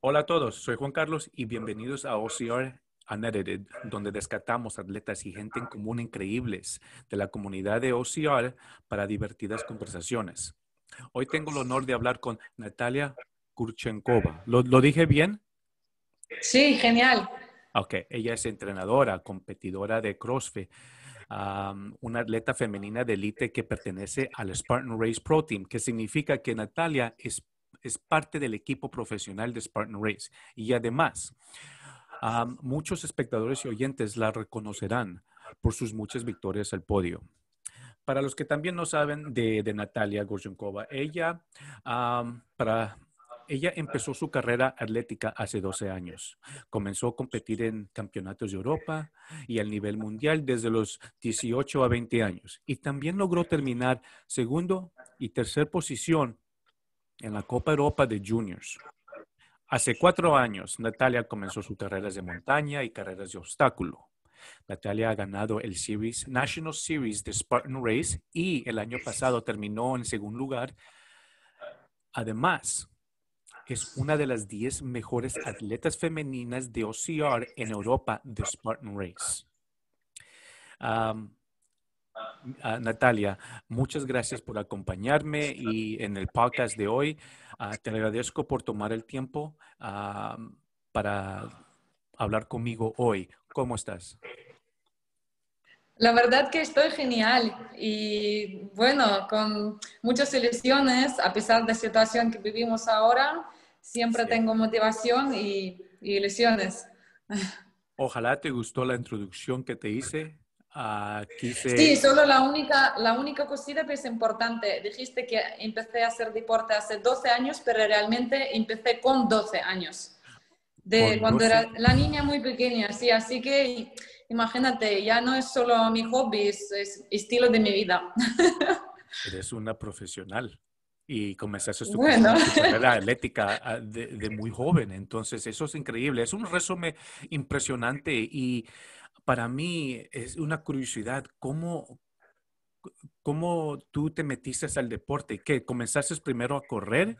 Hola a todos, soy Juan Carlos y bienvenidos a OCR Unedited, donde descartamos atletas y gente en común increíbles de la comunidad de OCR para divertidas conversaciones. Hoy tengo el honor de hablar con Natalia Kurchenkova. ¿Lo, dije bien? Sí, genial. Ok, ella es entrenadora, competidora de CrossFit, una atleta femenina de élite que pertenece al Spartan Race Pro Team, que significa que Natalia es, es parte del equipo profesional de Spartan Race. Y además, muchos espectadores y oyentes la reconocerán por sus muchas victorias al podio. Para los que también no saben de, Natalia Gorchenkova, ella, para ella empezó su carrera atlética hace 12 años. Comenzó a competir en campeonatos de Europa y al nivel mundial desde los 18 a 20 años. Y también logró terminar segundo y tercer posición en la Copa Europa de Juniors. Hace cuatro años, Natalia comenzó sus carreras de montaña y carreras de obstáculo. Natalia ha ganado el Series, National Series de Spartan Race y el año pasado terminó en segundo lugar. Además, es una de las 10 mejores atletas femeninas de OCR en Europa de Spartan Race. Ah, Natalia, muchas gracias por acompañarme y en el podcast de hoy ah, te agradezco por tomar el tiempo para hablar conmigo hoy. ¿Cómo estás? La verdad que estoy genial y bueno, con muchas ilusiones, a pesar de la situación que vivimos ahora, siempre tengo motivación y, ilusiones. Ojalá te gustó la introducción que te hice. Sí, solo la única, la única cosita que es importante. Dijiste que empecé a hacer deporte hace 12 años, pero realmente empecé con 12 años. De cuando era la niña muy pequeña, sí. Así que imagínate, ya no es solo mi hobby, es, es estilo de mi vida. Eres una profesional y comenzaste su, bueno. carrera atlética ah, de, muy joven. Entonces, eso es increíble. Es un resumen impresionante y para mí es una curiosidad. ¿Cómo, cómo tú te metiste al deporte? ¿Qué? ¿Comenzaste primero a correr?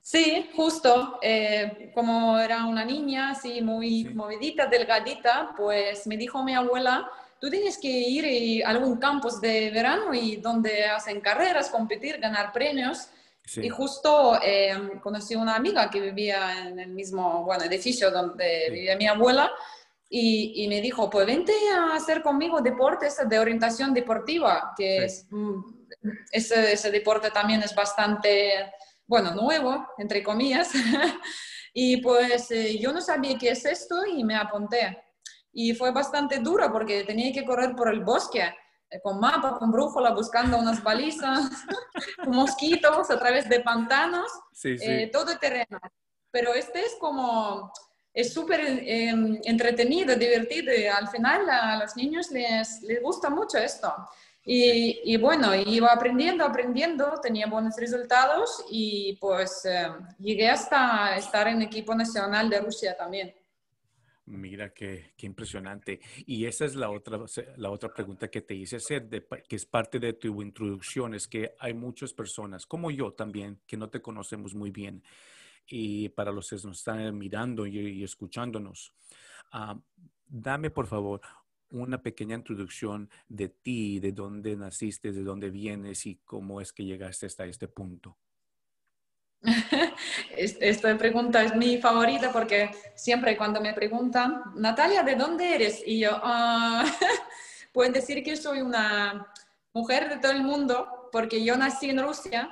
Sí, justo. Eh, como era una niña así muy movidita, delgadita, pues me dijo mi abuela tú tienes que ir a algún campus de verano y donde hacen carreras, competir, ganar premios. Y justo eh, conocí una amiga que vivía en el mismo bueno, edificio donde vivía mi abuela y, y, me dijo, pues vente a hacer conmigo deportes de orientación deportiva, que es, mm, ese, ese, deporte también es bastante, bueno, nuevo, entre comillas. y pues eh, yo no sabía qué es esto y me apunté y fue bastante duro porque tenía que correr por el bosque eh, con mapa, con brújula, buscando unas balizas, mosquitos a través de pantanos, eh, todo terreno. Pero este es como, es súper entretenido, divertido y al final a los niños les, les gusta mucho esto. Y, y, bueno, iba aprendiendo, aprendiendo, tenía buenos resultados y pues em, llegué hasta estar en equipo nacional de Rusia también. Mira qué, qué, impresionante. Y esa es la otra, la otra pregunta que te hice hacer, de, que es parte de tu introducción, es que hay muchas personas, como yo también, que no te conocemos muy bien. Y para los que nos están mirando y, escuchándonos, ah, dame por favor una pequeña introducción de ti, de dónde naciste, de dónde vienes y cómo es que llegaste hasta este punto. Esta pregunta es mi favorita porque siempre cuando me preguntan, Natalia, ¿de dónde eres? Y yo, ah, pueden decir que soy una mujer de todo el mundo porque yo nací en Rusia,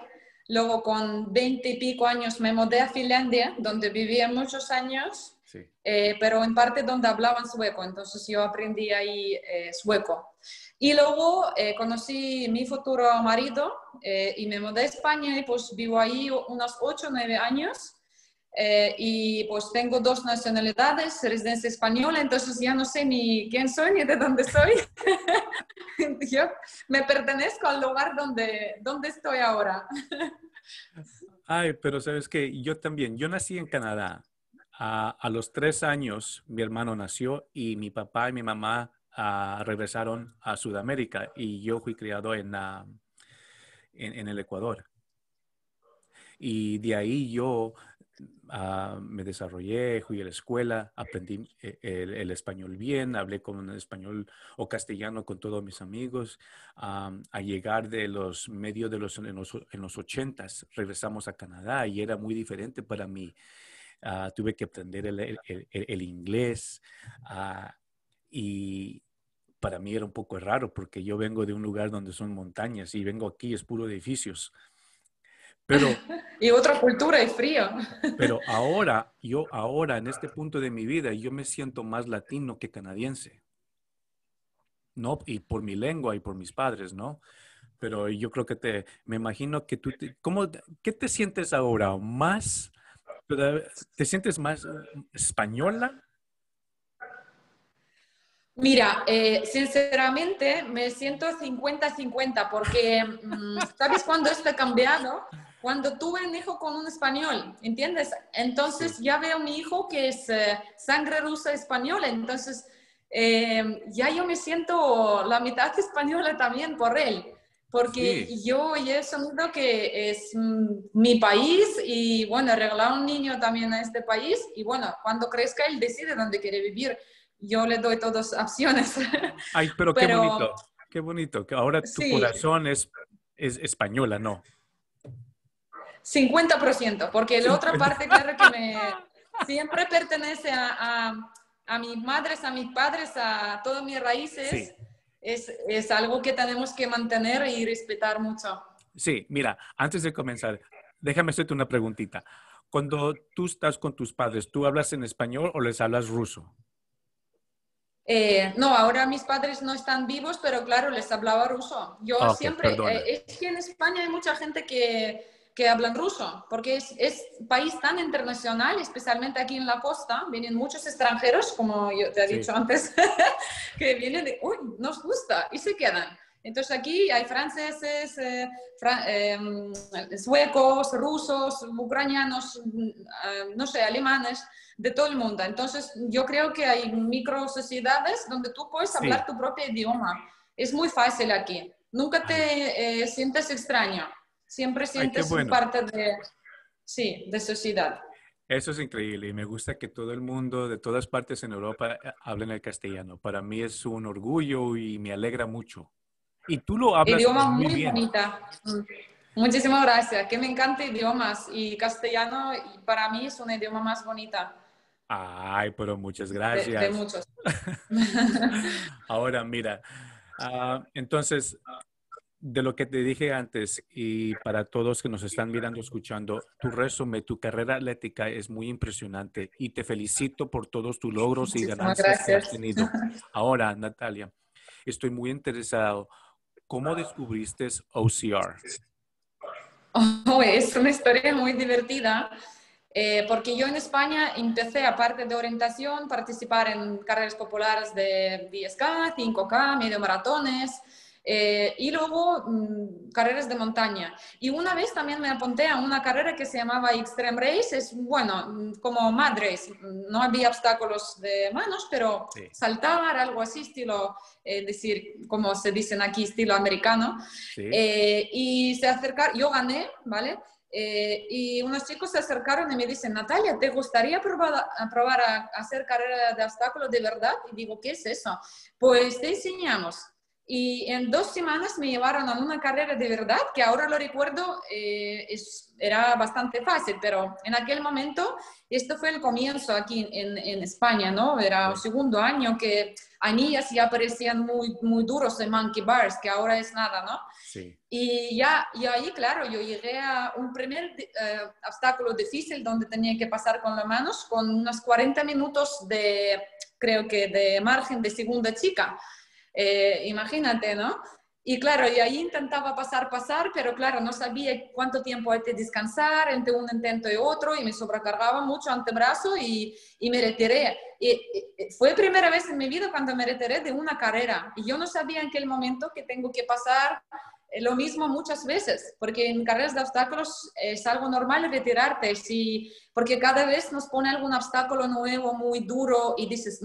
luego con 20 y pico años me mudé a Finlandia, donde vivía muchos años, eh, pero en parte donde hablaban sueco, entonces yo aprendí ahí eh, sueco. Y luego eh, conocí mi futuro marido eh, y me mudé a España y pues vivo ahí unos 8 o 9 años. Eh, y pues tengo dos nacionalidades, residencia española, entonces ya no sé ni quién soy ni de dónde soy. Yo me pertenezco al lugar donde, donde estoy ahora. Ay, pero sabes que yo también, yo nací en Canadá. A, a, los tres años mi hermano nació y mi papá y mi mamá regresaron a Sudamérica y yo fui criado en, en, el Ecuador. Y de ahí yo ah, me desarrollé, fui a la escuela, aprendí eh, el, español bien, hablé con español o castellano con todos mis amigos. a llegar de los medios de los en, los en los ochentas, regresamos a Canadá y era muy diferente para mí. Ah, tuve que aprender el, inglés ah, y para mí era un poco raro porque yo vengo de un lugar donde son montañas y vengo aquí es puro edificios. Pero, y otra cultura y frío. Pero ahora, yo ahora, en este punto de mi vida, yo me siento más latino que canadiense. ¿No? Y por mi lengua y por mis padres, ¿no? Pero yo creo que te, me imagino que tú, ¿cómo, ¿qué te sientes ahora? ¿Más, te sientes más española Mira, eh, sinceramente me siento 50-50 porque, mm, ¿sabes cuándo esto ha cambiado? Cuando tuve un hijo con un español, ¿entiendes? Entonces ya veo a mi hijo que es eh, sangre rusa española, entonces eh, ya yo me siento la mitad española también por él, porque yo ya he sonido que es mm, mi país y bueno, regalar un niño también a este país y bueno, cuando crezca él decide dónde quiere vivir yo le doy todas opciones. Ay, pero, qué bonito, qué bonito, que ahora tu corazón es, es española, ¿no? 50%, porque la otra parte, claro que me siempre pertenece a, a, mis madres, a mis padres, a todas mis raíces. Es, es, algo que tenemos que mantener y respetar mucho. Sí, mira, antes de comenzar, déjame hacerte una preguntita. Cuando tú estás con tus padres, ¿tú hablas en español o les hablas ruso? Eh, no, ahora mis padres no están vivos, pero claro, les hablaba ruso. Yo ah, siempre, eh, es que en España hay mucha gente que, que hablan ruso, porque es, es, país tan internacional, especialmente aquí en la costa, vienen muchos extranjeros, como yo te he dicho antes, que vienen de, uy, nos gusta, y se quedan. Entonces aquí hay franceses, eh, em, suecos, rusos, ucranianos, no sé, alemanes de todo el mundo. Entonces, yo creo que hay micro sociedades donde tú puedes hablar tu propio idioma. Es muy fácil aquí. Nunca te eh, sientes extraño. Siempre sientes parte de, sí, de sociedad. Eso es increíble y me gusta que todo el mundo de todas partes en Europa eh, hablen el castellano. Para mí es un orgullo y me alegra mucho. Y tú lo hablas idioma muy, muy bonita. Mm. Muchísimas gracias. Que me encanta idiomas y castellano para mí es un idioma más bonita. Ay, pero muchas gracias. De, muchos. Ahora, mira, ah, entonces, de lo que te dije antes y para todos que nos están mirando, escuchando, tu resumen, tu carrera atlética es muy impresionante y te felicito por todos tus logros y ganancias que has tenido. Ahora, Natalia, estoy muy interesado. ¿Cómo descubriste OCR? Oh, es una historia muy divertida. Eh, porque yo en España empecé, aparte de orientación, participar en carreras populares de 10K, 5K, medio maratones eh, y luego mm, carreras de montaña. Y una vez también me apunté a una carrera que se llamaba Extreme Race, es bueno, mm, como Mad Race, no había obstáculos de manos, pero saltar, algo así, estilo, eh, decir, como se dicen aquí, estilo americano. y se acercar, yo gané, ¿vale? Eh, y unos chicos se acercaron y me dicen, Natalia, ¿te gustaría probar, a, probar a hacer carrera de obstáculos de verdad? Y digo, ¿qué es eso? Pues te enseñamos. Y en dos semanas me llevaron a una carrera de verdad, que ahora lo recuerdo, eh, es, era bastante fácil, pero en aquel momento, esto fue el comienzo aquí en, en España, ¿no? Era un segundo año que anillas ya parecían muy, muy duros en monkey bars, que ahora es nada, ¿no? Sí. Y ya, y ahí, claro, yo llegué a un primer eh, obstáculo difícil donde tenía que pasar con las manos, con unos 40 minutos de, creo que, de margen de segunda chica. Eh, imagínate, ¿no? Y claro, y ahí intentaba pasar, pasar, pero claro, no sabía cuánto tiempo hay que descansar entre un intento y otro y me sobrecargaba mucho antebrazo y, y me retiré. Y, fue la primera vez en mi vida cuando me retiré de una carrera y yo no sabía en qué momento que tengo que pasar lo mismo muchas veces, porque en carreras de obstáculos es algo normal retirarte, si, porque cada vez nos pone algún obstáculo nuevo, muy duro, y dices,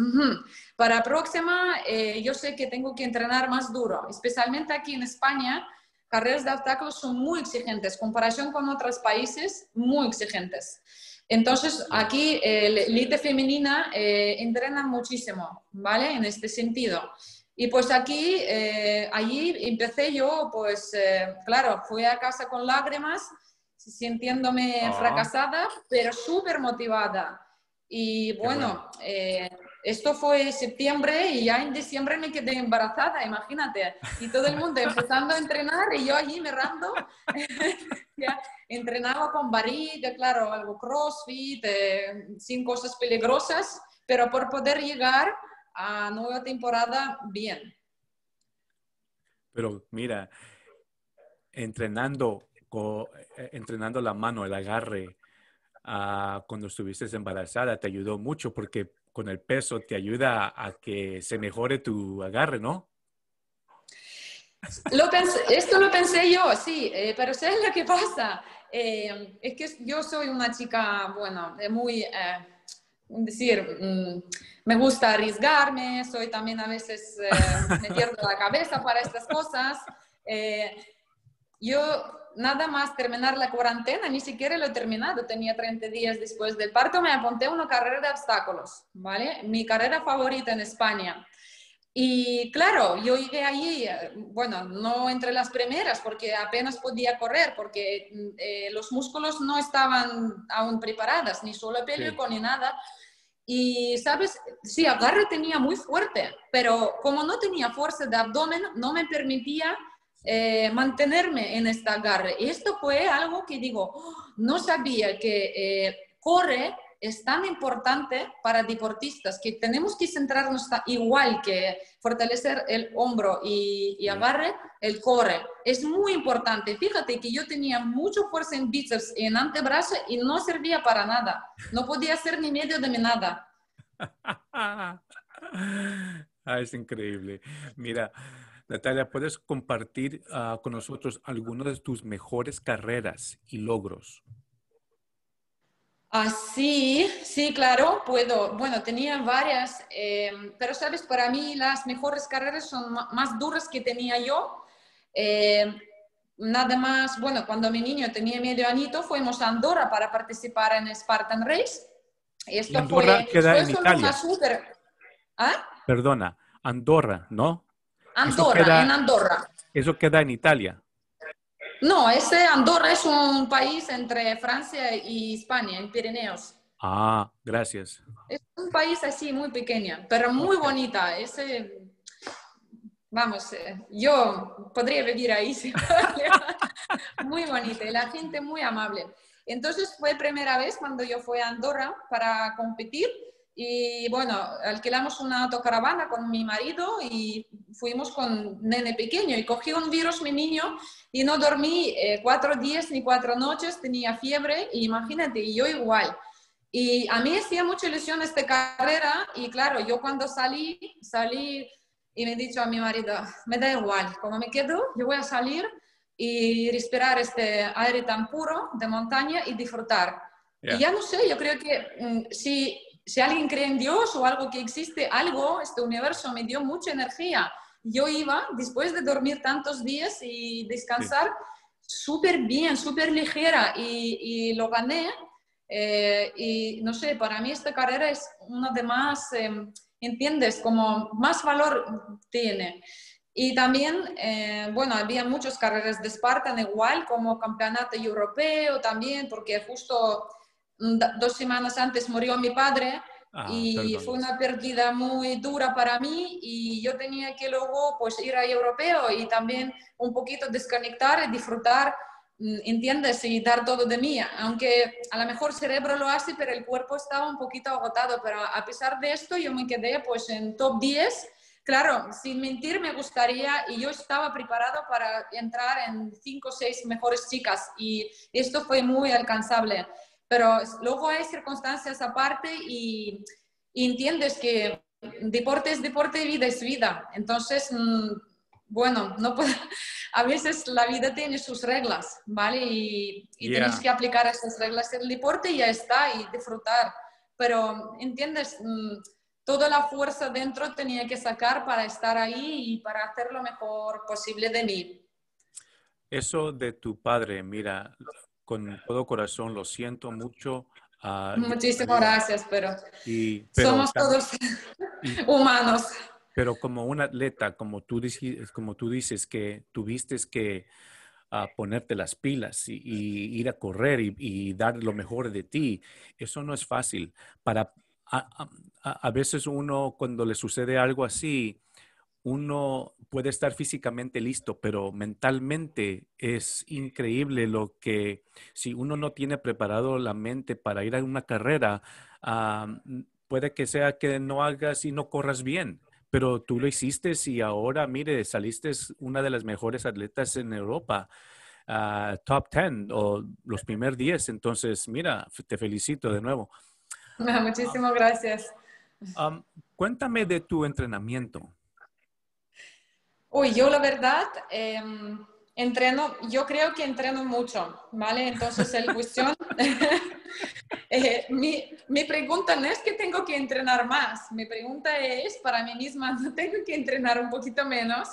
para la próxima eh, yo sé que tengo que entrenar más duro, especialmente aquí en España, carreras de obstáculos son muy exigentes, comparación con otros países, muy exigentes. Entonces, aquí el elite femenina eh, entrena muchísimo, ¿vale? En este sentido. Y pues aquí, eh, allí empecé yo, pues eh, claro, fui a casa con lágrimas, sintiéndome ah. fracasada, pero súper motivada. Y bueno, eh, esto fue septiembre y ya en diciembre me quedé embarazada, imagínate. Y todo el mundo empezando a entrenar y yo allí mirando. ya, entrenaba con barriga, claro, algo crossfit, sin cosas peligrosas, pero por poder llegar a nueva temporada bien. Pero mira, entrenando, eh, entrenando la mano, el agarre, ah, cuando estuviste embarazada, te ayudó mucho porque con el peso te ayuda a que se mejore tu agarre, ¿no? Lo esto lo pensé yo, sí, eh, pero ¿sabes lo que pasa? Eh, es que yo soy una chica, bueno, muy, eh, decir, mm, me gusta arriesgarme, soy también a veces, me pierdo la cabeza para estas cosas. yo nada más terminar la cuarentena, ni siquiera lo he terminado, tenía 30 días después del parto, me apunté a una carrera de obstáculos, ¿vale? Mi carrera favorita en España. Y claro, yo llegué allí, bueno, no entre las primeras porque apenas podía correr, porque eh, los músculos no estaban aún preparados, ni solo película ni nada. Y, ¿sabes? Sí, agarre tenía muy fuerte, pero como no tenía fuerza de abdomen, no me permitía eh, mantenerme en esta agarre. Y esto fue algo que digo, oh, no sabía que eh, corre es tan importante para deportistas que tenemos que centrarnos igual que fortalecer el hombro y, agarre, el core. Es muy importante. Fíjate que yo tenía mucha fuerza en bíceps y en antebrazo y no servía para nada. No podía hacer ni medio de mi nada. ah, es increíble. Mira, Natalia, ¿puedes compartir ah, con nosotros algunas de tus mejores carreras y logros? Ah, sí, sí, claro, puedo. Bueno, tenía varias, eh, pero sabes, para mí las mejores carreras son más duras que tenía yo. Eh, nada más, bueno, cuando mi niño tenía medio añito, fuimos a Andorra para participar en Spartan Race. Esto Andorra fue, queda en Italia. ¿Ah? Perdona, Andorra, ¿no? Andorra, en Andorra. Eso queda en Italia. No, ese Andorra es un país entre Francia y España, en Pirineos. Ah, gracias. Es un país así muy pequeño, pero muy bonita. Ese, vamos, eh, yo podría vivir ahí. muy bonita y la gente muy amable. Entonces fue primera vez cuando yo fui a Andorra para competir y bueno, alquilamos una autocaravana con mi marido y fuimos con nene pequeño y cogí un virus mi niño y no dormí eh, cuatro días ni cuatro noches, tenía fiebre, y imagínate, yo igual. Y a mí hacía mucha ilusión esta carrera y claro, yo cuando salí, salí y me he dicho a mi marido, me da igual, como me quedo, yo voy a salir y respirar este aire tan puro de montaña y disfrutar. Y ya no sé, yo creo que mm, si si alguien cree en Dios o algo que existe, algo, este universo me dio mucha energía. Yo iba, después de dormir tantos días y descansar, súper bien, súper ligera y, lo gané. Eh, y no sé, para mí esta carrera es una de más, em, ¿entiendes? Como más valor tiene. Y también, eh, bueno, había muchas carreras de Spartan igual, como campeonato europeo también, porque justo dos semanas antes murió mi padre ah, y fue una pérdida muy dura para mí y yo tenía que luego pues ir a europeo y también un poquito desconectar y disfrutar, mm, ¿entiendes? Y dar todo de mí, aunque a lo mejor el cerebro lo hace, pero el cuerpo estaba un poquito agotado, pero a pesar de esto yo me quedé pues en top 10. Claro, sin mentir me gustaría y yo estaba preparado para entrar en 5 o 6 mejores chicas y esto fue muy alcanzable. Pero luego hay circunstancias aparte y, entiendes que deporte es deporte y vida es vida. Entonces, mm, bueno, no a veces la vida tiene sus reglas, ¿vale? Y, tienes que aplicar esas reglas el deporte y ya está, y disfrutar. Pero, ¿entiendes? Mm, toda la fuerza dentro tenía que sacar para estar ahí y para hacer lo mejor posible de mí. Eso de tu padre, mira, con todo corazón, lo siento mucho. Ah, Muchísimas gracias, pero, somos todos humanos. Pero como un atleta, como tú, como tú dices, que tuviste que uh, ponerte las pilas y, ir a correr y, dar lo mejor de ti, eso no es fácil. Para, a, a veces uno, cuando le sucede algo así, uno puede estar físicamente listo, pero mentalmente es increíble lo que si uno no tiene preparado la mente para ir a una carrera, puede que sea que no hagas y no corras bien. Pero tú lo hiciste y ahora, mire, saliste una de las mejores atletas en Europa, top 10 o los primeros 10. Entonces, mira, te felicito de nuevo. Muchísimas gracias. cuéntame de tu entrenamiento. Uy, yo la verdad em, entreno, yo creo que entreno mucho, ¿vale? Entonces, el cuestión, eh, mi, mi, pregunta no es que tengo que entrenar más, mi pregunta es para mí misma, ¿no tengo que entrenar un poquito menos?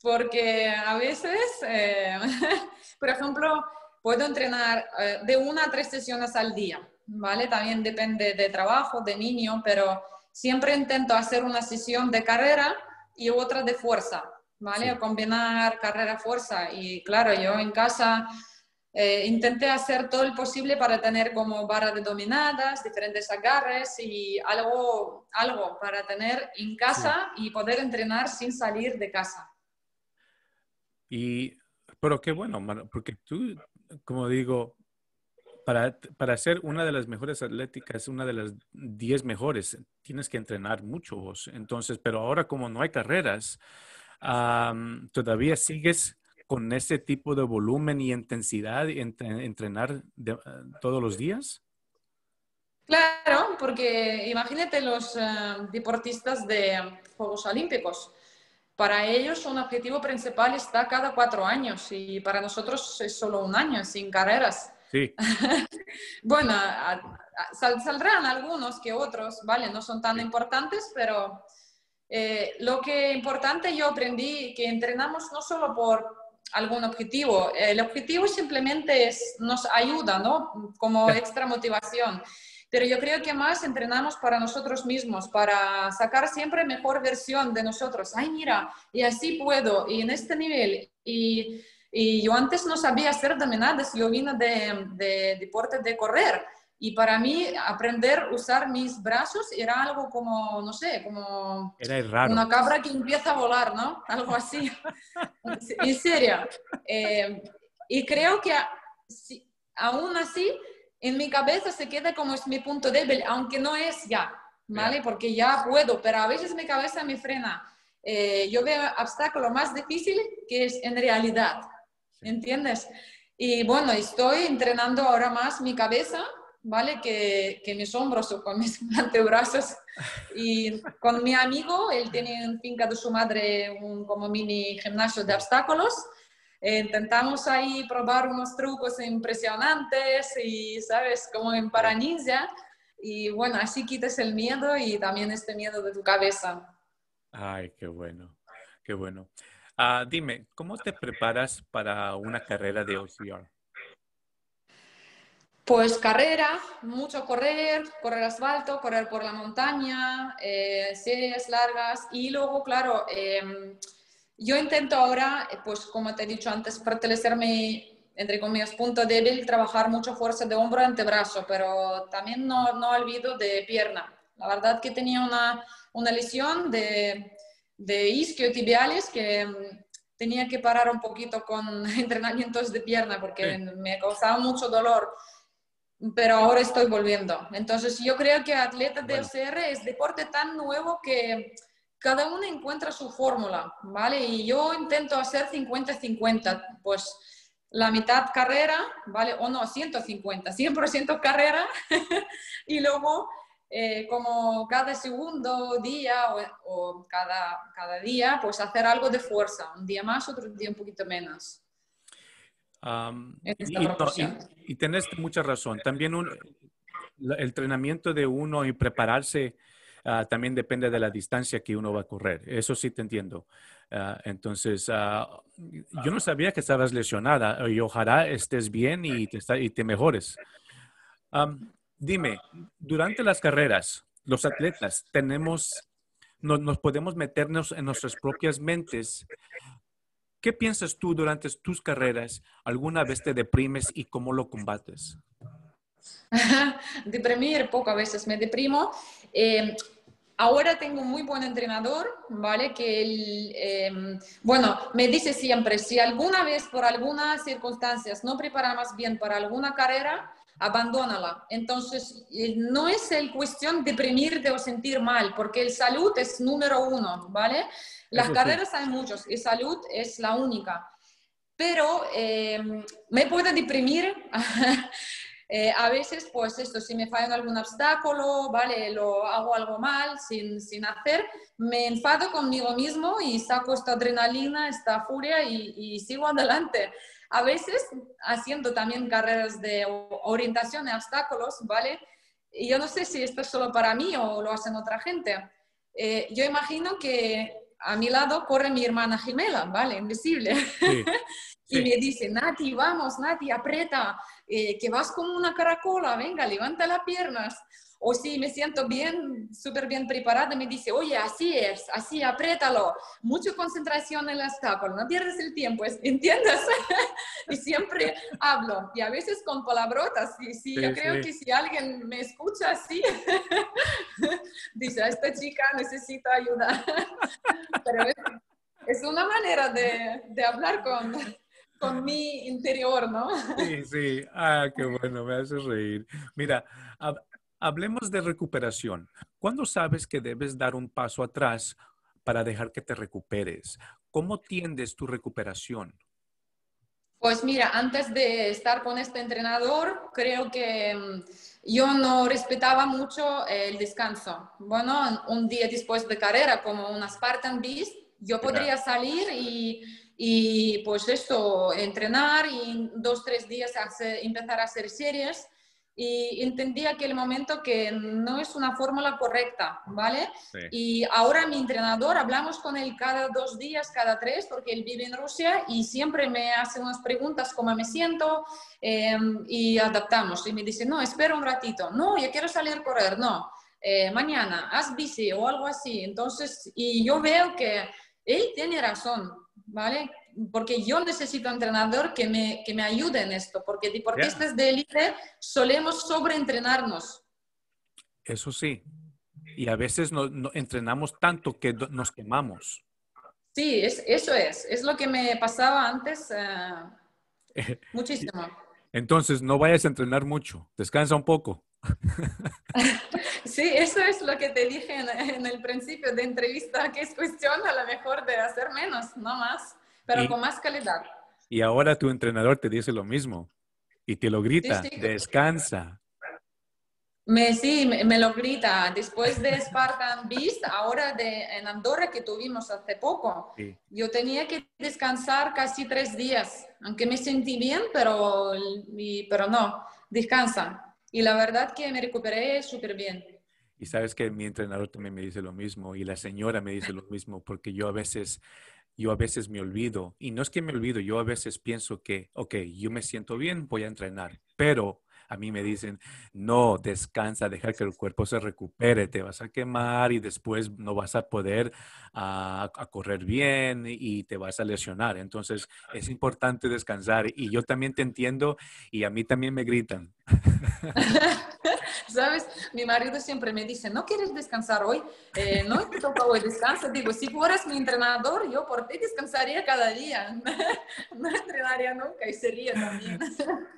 Porque a veces, eh, por ejemplo, puedo entrenar eh, de una a tres sesiones al día, ¿vale? También depende de trabajo, de niño, pero siempre intento hacer una sesión de carrera y otra de fuerza, ¿vale? Combinar carrera-fuerza. Y claro, yo en casa eh, intenté hacer todo el posible para tener como barra de dominadas, diferentes agarres y algo, algo para tener en casa y poder entrenar sin salir de casa. Y, pero qué bueno, porque tú, como digo, para, para, ser una de las mejores atléticas, una de las 10 mejores, tienes que entrenar mucho vos. Entonces, pero ahora como no hay carreras, ¿todavía sigues con ese tipo de volumen y intensidad en, entrenar todos los días? Claro, porque imagínate los eh, deportistas de Juegos Olímpicos. Para ellos un objetivo principal está cada cuatro años y para nosotros es solo un año sin carreras. Sí. bueno, saldrán algunos que otros, ¿vale? No son tan importantes, pero eh, lo que importante yo aprendí que entrenamos no solo por algún objetivo, el objetivo simplemente es, nos ayuda, ¿no? Como extra motivación. Pero yo creo que más entrenamos para nosotros mismos, para sacar siempre mejor versión de nosotros. Ay, mira, y así puedo, y en este nivel. Y y yo antes no sabía hacer dominadas, yo vine de, de deporte de correr. Y para mí aprender a usar mis brazos era algo como, no sé, como una cabra que empieza a volar, ¿no? Algo así. en serio. Eh, y creo que aún así en mi cabeza se queda como es mi punto débil, aunque no es ya, ¿vale? Porque ya puedo, pero a veces mi cabeza me frena. Eh, yo veo obstáculo más difícil que es en realidad. ¿Entiendes? Y bueno, estoy entrenando ahora más mi cabeza, ¿vale? Que, mis hombros o con mis antebrazos. Y con mi amigo, él tiene en finca de su madre un como mini gimnasio de obstáculos. Eh, intentamos ahí probar unos trucos impresionantes y, ¿sabes? Como en para Y bueno, así quites el miedo y también este miedo de tu cabeza. Ay, qué bueno, qué bueno. Ah, dime, ¿cómo te preparas para una carrera de OCR? Pues carrera, mucho correr, correr asfalto, correr por la montaña, eh, series largas y luego, claro, em, yo intento ahora, pues como te he dicho antes, fortalecerme, entre comillas, punto débil, trabajar mucho fuerza de hombro y antebrazo, pero también no, no olvido de pierna. La verdad que tenía una, una lesión de de isquiotibiales que mm, tenía que parar un poquito con entrenamientos de pierna porque me causaba mucho dolor, pero ahora estoy volviendo. Entonces yo creo que atleta de OCR es deporte tan nuevo que cada uno encuentra su fórmula, ¿vale? Y yo intento hacer 50-50, pues la mitad carrera, ¿vale? O no, 150, 100% carrera y luego eh, como cada segundo día o, cada, cada, día, pues hacer algo de fuerza, un día más, otro día un poquito menos. y, tienes mucha razón. También un, el entrenamiento de uno y prepararse ah, también depende de la distancia que uno va a correr. Eso sí te entiendo. Ah, entonces, ah, yo no sabía que estabas lesionada y ojalá estés bien y te, y te mejores Dime, durante las carreras, los atletas tenemos, nos podemos meternos en nuestras propias mentes ¿Qué piensas tú durante tus carreras? ¿Alguna vez te deprimes y cómo lo combates? Deprimir, pocas veces me deprimo. Eh, ahora tengo un muy buen entrenador, ¿vale? Que él, em, bueno, me dice siempre, si alguna vez por algunas circunstancias no preparamos bien para alguna carrera, abandónala. Entonces, no es el cuestión de deprimirte o sentir mal, porque el salud es número uno, ¿vale? Las carreras hay muchos y salud es la única. Pero eh, me puede deprimir. Eh, a veces, pues esto, si me falla en algún obstáculo, ¿vale? Lo hago algo mal sin, sin hacer, me enfado conmigo mismo y saco esta adrenalina, esta furia y, y sigo adelante. A veces, haciendo también carreras de orientación de obstáculos, ¿vale? Y yo no sé si esto es solo para mí o lo hacen otra gente. Eh, yo imagino que a mi lado corre mi hermana gemela, ¿vale? Invisible. y me dice, Nati, vamos, Nati, aprieta, eh, que vas como una caracola, venga, levanta las piernas. O si me siento bien, súper bien preparada, me dice, oye, así es, así, apriétalo. Mucha concentración en el obstáculo, no pierdes el tiempo, ¿entiendes? y siempre hablo, y a veces con palabrotas. Y sí, yo creo que si alguien me escucha así, dice, esta chica necesita ayuda. Pero es, una manera de, de hablar con, con mi interior, ¿no? Sí, sí. Ah, qué bueno, me hace reír. Mira, hablemos de recuperación. ¿Cuándo sabes que debes dar un paso atrás para dejar que te recuperes? ¿Cómo tiendes tu recuperación? Pues mira, antes de estar con este entrenador, creo que mm, yo no respetaba mucho el descanso. Bueno, un día después de carrera, como una Spartan Beast, yo podría salir y, y pues esto, entrenar y dos, tres días empezar a hacer series y entendía que el momento que no es una fórmula correcta, ¿vale? Y ahora mi entrenador, hablamos con él cada dos días, cada tres, porque él vive en Rusia y siempre me hace unas preguntas cómo me siento em, y adaptamos. Y me dice, no, espera un ratito, no, yo quiero salir a correr, no, eh, mañana, haz bici o algo así. Entonces, y yo veo que él tiene razón, ¿vale? Porque yo necesito un entrenador que me, que me ayude en esto, porque deportistas de élite solemos sobreentrenarnos. Eso sí. Y a veces no, entrenamos tanto que nos quemamos. Sí, es, eso es. Es lo que me pasaba antes eh, muchísimo. Entonces, no vayas a entrenar mucho. Descansa un poco. Sí, eso es lo que te dije en, en, el principio de entrevista, que es cuestión a lo mejor de hacer menos, no más pero con más calidad. Y ahora tu entrenador te dice lo mismo y te lo grita, descansa. Me, sí, me, lo grita. Después de Spartan Beast, ahora de, en Andorra que tuvimos hace poco, yo tenía que descansar casi tres días, aunque me sentí bien, pero, pero no, descansa. Y la verdad que me recuperé súper bien. Y sabes que mi entrenador también me dice lo mismo y la señora me dice lo mismo, porque yo a veces yo a veces me olvido, y no es que me olvido, yo a veces pienso que, ok, yo me siento bien, voy a entrenar, pero a mí me dicen, no, descansa, deja que el cuerpo se recupere, te vas a quemar y después no vas a poder ah, a correr bien y te vas a lesionar. Entonces es importante descansar y yo también te entiendo y a mí también me gritan. ¿Sabes? Mi marido siempre me dice, ¿no quieres descansar hoy? Eh, no te toca hoy, descansa. Digo, si fueras mi entrenador, yo por ti descansaría cada día. no entrenaría nunca y sería también.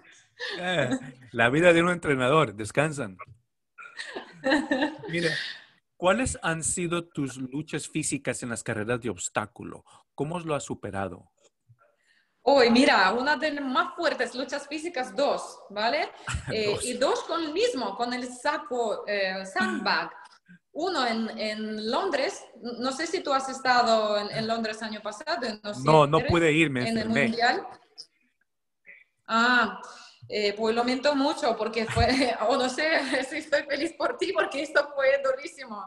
Eh, la vida de un entrenador, descansan. Mire, ¿cuáles han sido tus luchas físicas en las carreras de obstáculo? ¿Cómo lo has superado? Hoy, mira, una de las más fuertes luchas físicas, dos, ¿vale? Eh, y dos con el mismo, con el saco eh, sandbag. Uno en, en, Londres, no sé si tú has estado en, Londres año pasado. No, no, pude irme. En el Mundial. Ah, eh, pues lo lamento mucho porque fue, o no sé si estoy feliz por ti porque esto fue durísimo.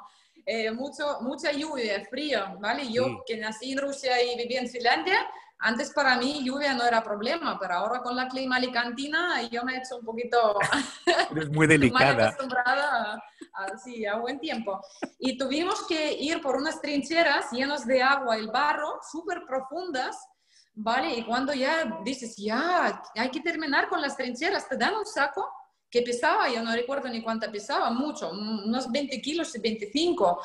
mucho, mucha lluvia, frío, ¿vale? Yo que nací en Rusia y viví en Finlandia, Antes para mí lluvia no era problema, pero ahora con la clima alicantina yo me he hecho un poquito... Eres muy delicada. acostumbrada a, sí, a buen tiempo. Y tuvimos que ir por unas trincheras llenas de agua y barro, súper profundas, ¿vale? Y cuando ya dices, ya, hay que terminar con las trincheras, te dan un saco que pesaba, yo no recuerdo ni cuánta pesaba, mucho, unos 20 kilos y 25.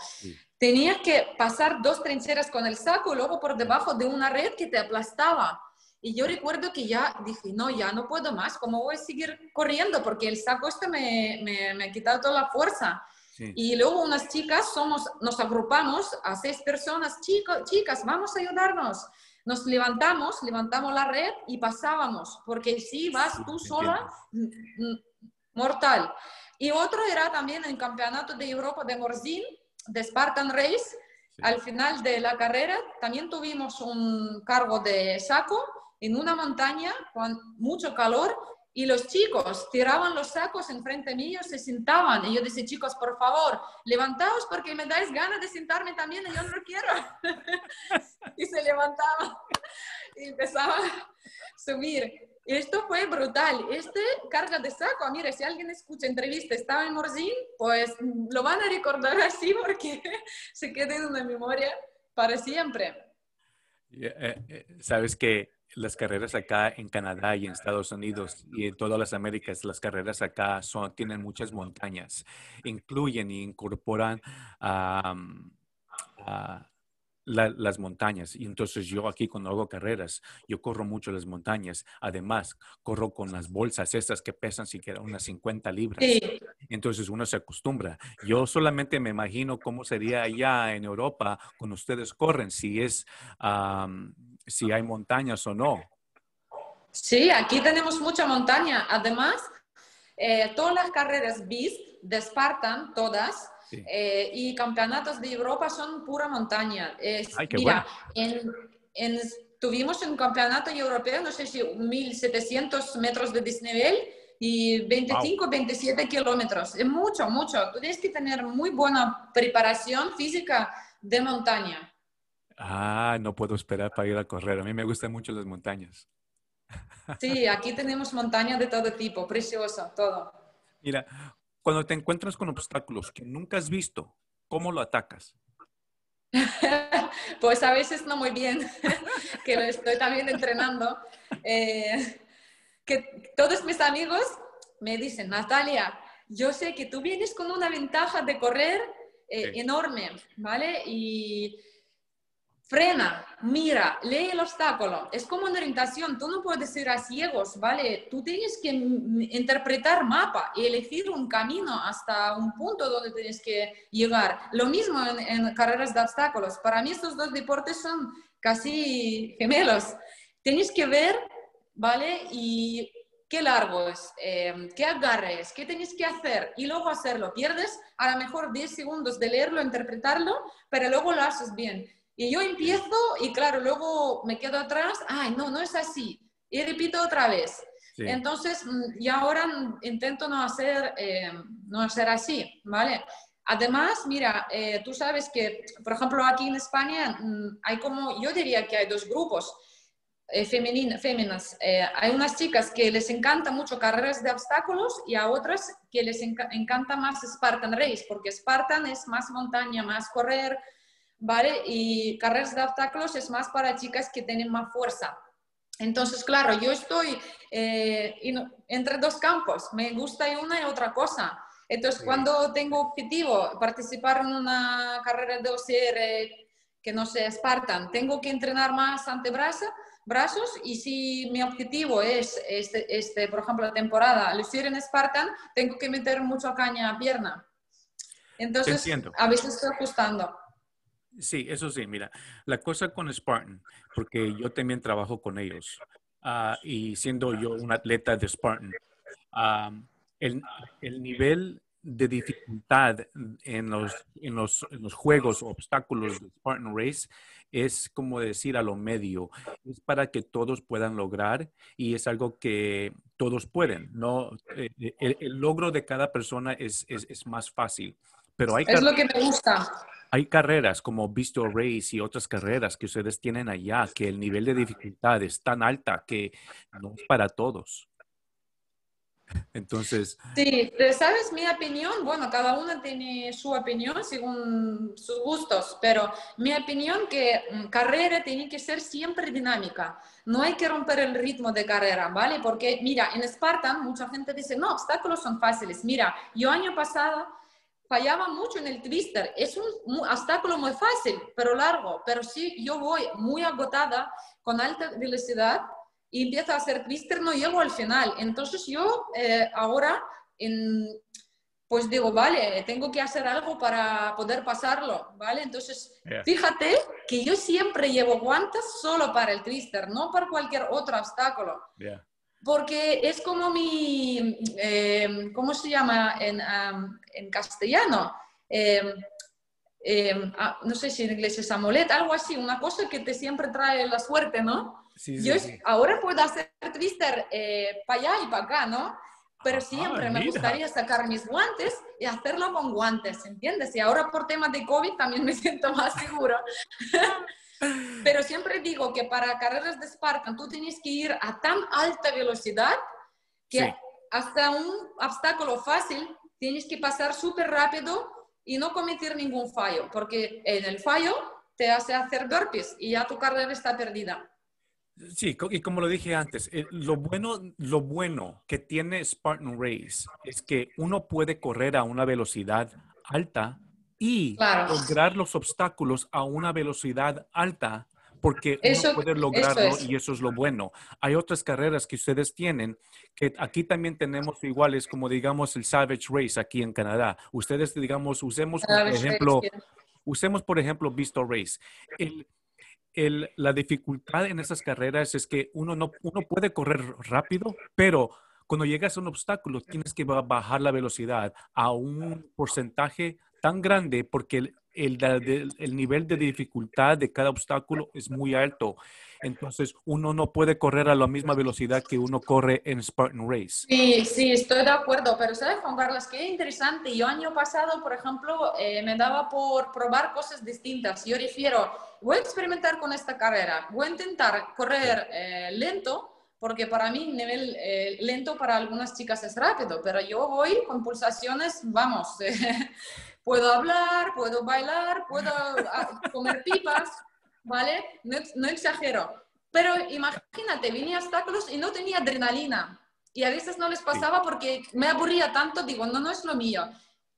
Tenías que pasar dos trincheras con el saco y luego por debajo de una red que te aplastaba. Y yo recuerdo que ya dije, no, ya no puedo más, ¿cómo voy a seguir corriendo? Porque el saco este me, me, me ha quitado toda la fuerza. Y luego unas chicas, somos, nos agrupamos a seis personas, chicos, chicas, vamos a ayudarnos. Nos levantamos, levantamos la red y pasábamos, porque si vas tú sola, mortal. Y otro era también el Campeonato de Europa de Morzín, de Spartan Race. Al final de la carrera también tuvimos un cargo de saco en una montaña con mucho calor y los chicos tiraban los sacos enfrente mío, se sentaban. Y yo decía, chicos, por favor, levantaos porque me dais ganas de sentarme también y yo no quiero. y se levantaban y empezaban a subir. Esto fue brutal. Este carga de saco, mire, si alguien escucha entrevista, estaba en Morzín, pues lo van a recordar así porque se queda en una memoria para siempre. Eh, eh, Sabes que las carreras acá en Canadá y en Estados Unidos y en todas las Américas, las carreras acá son, tienen muchas montañas. Incluyen e incorporan las montañas. Y entonces yo aquí cuando hago carreras, yo corro mucho las montañas. Además, corro con las bolsas estas que pesan siquiera unas 50 libras. Entonces uno se acostumbra. Yo solamente me imagino cómo sería allá en Europa cuando ustedes corren, si es, si hay montañas o no. Sí, aquí tenemos mucha montaña. Además, eh, todas las carreras BIS de Spartan, todas, eh, y campeonatos de Europa son pura montaña. mira, en, tuvimos un campeonato europeo, no sé si 1700 metros de desnivel y 25, 27 kilómetros. Es mucho, mucho. Tú tienes que tener muy buena preparación física de montaña. Ah, no puedo esperar para ir a correr. A mí me gustan mucho las montañas. Sí, aquí tenemos montañas de todo tipo, precioso, todo. Mira, cuando te encuentras con obstáculos que nunca has visto, ¿cómo lo atacas? pues a veces no muy bien, que lo estoy también entrenando. Eh, que todos mis amigos me dicen, Natalia, yo sé que tú vienes con una ventaja de correr eh, enorme, ¿vale? Y frena, mira, lee el obstáculo. Es como una orientación, tú no puedes ir a ciegos, ¿vale? Tú tienes que interpretar mapa y elegir un camino hasta un punto donde tienes que llegar. Lo mismo en, carreras de obstáculos. Para mí estos dos deportes son casi gemelos. Tienes que ver, ¿vale? Y qué largo es, eh, qué agarre es, qué tienes que hacer y luego hacerlo. Pierdes a lo mejor 10 segundos de leerlo, interpretarlo, pero luego lo haces bien. Y yo empiezo y claro, luego me quedo atrás, ay, no, no es así. Y repito otra vez. Entonces, mm, y ahora intento no hacer, eh, no hacer así, ¿vale? Además, mira, eh, tú sabes que, por ejemplo, aquí en España mm, hay como, yo diría que hay dos grupos eh, femeninas. hay unas chicas que les encanta mucho carreras de obstáculos y a otras que les encanta más Spartan Race, porque Spartan es más montaña, más correr, ¿vale? Y carreras de obstáculos es más para chicas que tienen más fuerza. Entonces, claro, yo estoy eh, entre dos campos, me gusta una y otra cosa. Entonces, cuando tengo objetivo participar en una carrera de OCR que no sea Spartan, tengo que entrenar más antebrazos, brazos y si mi objetivo es, este, este, por ejemplo, la temporada, lucir en Spartan, tengo que meter mucho caña a pierna. Entonces, a veces estoy ajustando. Sí, eso sí, mira, la cosa con Spartan, porque yo también trabajo con ellos ah, y siendo yo un atleta de Spartan, ah, el, nivel de dificultad en los, en los, en los juegos o obstáculos de Spartan Race es como decir a lo medio, es para que todos puedan lograr y es algo que todos pueden, ¿no? Eh, el, logro de cada persona es, es, es más fácil Pero hay es lo que me gusta. Hay carreras como Visto Race y otras carreras que ustedes tienen allá, que el nivel de dificultad es tan alta que no es para todos. Entonces. Sí, ¿sabes mi opinión? Bueno, cada uno tiene su opinión según sus gustos, pero mi opinión que mm, carrera tiene que ser siempre dinámica. No hay que romper el ritmo de carrera, ¿vale? Porque, mira, en Spartan mucha gente dice, no, obstáculos son fáciles. Mira, yo año pasado fallaba mucho en el twister. Es un obstáculo muy fácil, pero largo. Pero sí, yo voy muy agotada con alta velocidad y empiezo a hacer twister, no llego al final. Entonces yo eh, ahora, en, pues digo, vale, tengo que hacer algo para poder pasarlo, ¿vale? Entonces, fíjate que yo siempre llevo guantes solo para el twister, no para cualquier otro obstáculo. Porque es como mi, eh, ¿cómo se llama en, en castellano? Eh, ah, no sé si en inglés es amulet, algo así, una cosa que te siempre trae la suerte, ¿no? yo ahora puedo hacer twister eh, para allá y para acá, ¿no? Pero siempre me gustaría sacar mis guantes y hacerlo con guantes, ¿entiendes? Y ahora por temas de COVID también me siento más seguro. Pero siempre digo que para carreras de Spartan tú tienes que ir a tan alta velocidad que hasta un obstáculo fácil tienes que pasar súper rápido y no cometer ningún fallo, porque en el fallo te hace hacer burpees y ya tu carrera está perdida. Sí, y como lo dije antes, eh, lo, bueno, lo bueno que tiene Spartan Race es que uno puede correr a una velocidad alta y lograr los obstáculos a una velocidad alta porque uno puede lograrlo y eso es lo bueno. Hay otras carreras que ustedes tienen que aquí también tenemos iguales como digamos el Savage Race aquí en Canadá. Ustedes digamos usemos por ejemplo usemos por ejemplo Visto Race. El, la dificultad en esas carreras es que uno no uno puede correr rápido, pero cuando llegas a un obstáculo tienes que bajar la velocidad a un porcentaje tan grande porque el, el, nivel de dificultad de cada obstáculo es muy alto. Entonces, uno no puede correr a la misma velocidad que uno corre en Spartan Race. Sí, sí, estoy de acuerdo. Pero, ¿sabes, Juan Carlos? Qué interesante. Yo año pasado, por ejemplo, eh, me daba por probar cosas distintas. Yo refiero, voy a experimentar con esta carrera. Voy a intentar correr eh, lento porque para mí nivel eh, lento para algunas chicas es rápido, pero yo voy con pulsaciones, vamos, puedo hablar, puedo bailar, puedo ah, comer pipas, ¿vale? No, exagero. Pero imagínate, venía obstáculos y no tenía adrenalina. Y a veces no les pasaba porque me aburría tanto, digo, no, no es lo mío.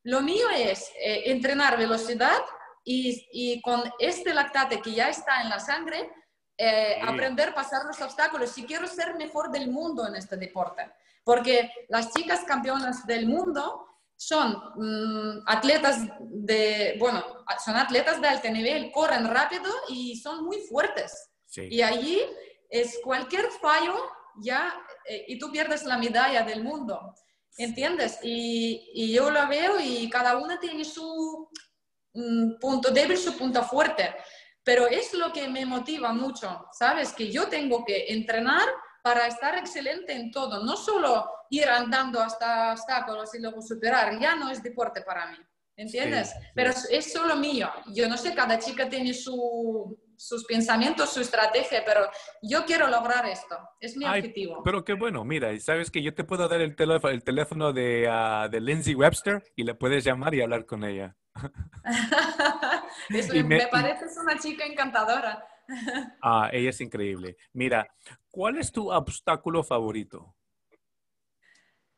Lo mío es eh, entrenar velocidad y, y, con este lactate que ya está en la sangre, eh, aprender a pasar los obstáculos. Si quiero ser mejor del mundo en este deporte. Porque las chicas campeonas del mundo son mm, atletas de, bueno, son atletas de alto nivel, corren rápido y son muy fuertes. Y allí es cualquier fallo ya, eh, y tú pierdes la medalla del mundo. ¿Entiendes? Y, y, yo lo veo y cada una tiene su mm, punto débil, su punto fuerte. Pero es lo que me motiva mucho, ¿sabes? Que yo tengo que entrenar para estar excelente en todo, no solo ir andando hasta obstáculos y luego superar, ya no es deporte para mí, ¿entiendes? Pero es solo mío, yo no sé, cada chica tiene su, sus pensamientos, su estrategia, pero yo quiero lograr esto, es mi objetivo. Pero qué bueno, mira, sabes que yo te puedo dar el teléfono, el teléfono de, uh, de Lindsay Webster y le puedes llamar y hablar con ella. me, parece una chica encantadora. ah, ella es increíble. Mira, ¿cuál es tu obstáculo favorito?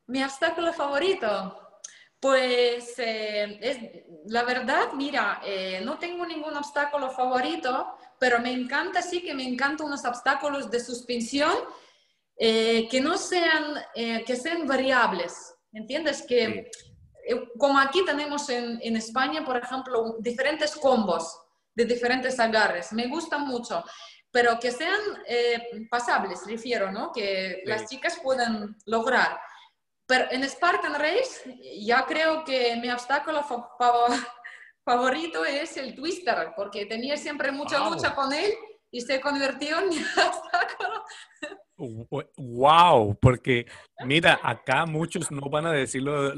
Mi obstáculo favorito. Pues eh, es, la verdad, mira, eh, no tengo ningún obstáculo favorito, pero me encanta, sí que me encantan unos obstáculos de suspensión eh, que no sean, que sean variables, ¿entiendes? Que como aquí tenemos en, en, España, por ejemplo, diferentes combos de diferentes agarres. Me gusta mucho, pero que sean eh, pasables, refiero, ¿no? Que las chicas puedan lograr. Pero en Spartan Race ya creo que mi obstáculo favorito es el twister, porque tenía siempre mucha lucha con él y se convirtió en obstáculo Wow, porque mira, acá muchos no van a decirlo,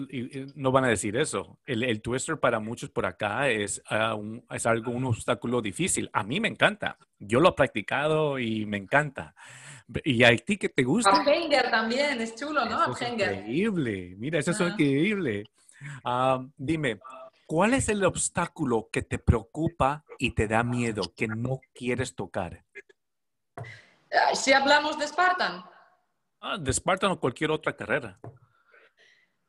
no van a decir eso. El, twister para muchos por acá es, ah, es algo, un obstáculo difícil. A mí me encanta. Yo lo he practicado y me encanta. ¿Y a ti que te gusta? Uphanger también, es chulo, ¿no? es increíble. Mira, eso es increíble. Ah, dime, ¿cuál es el obstáculo que te preocupa y te da miedo, que no quieres tocar? Eh, si hablamos de Spartan. Ah, de Spartan o cualquier otra carrera.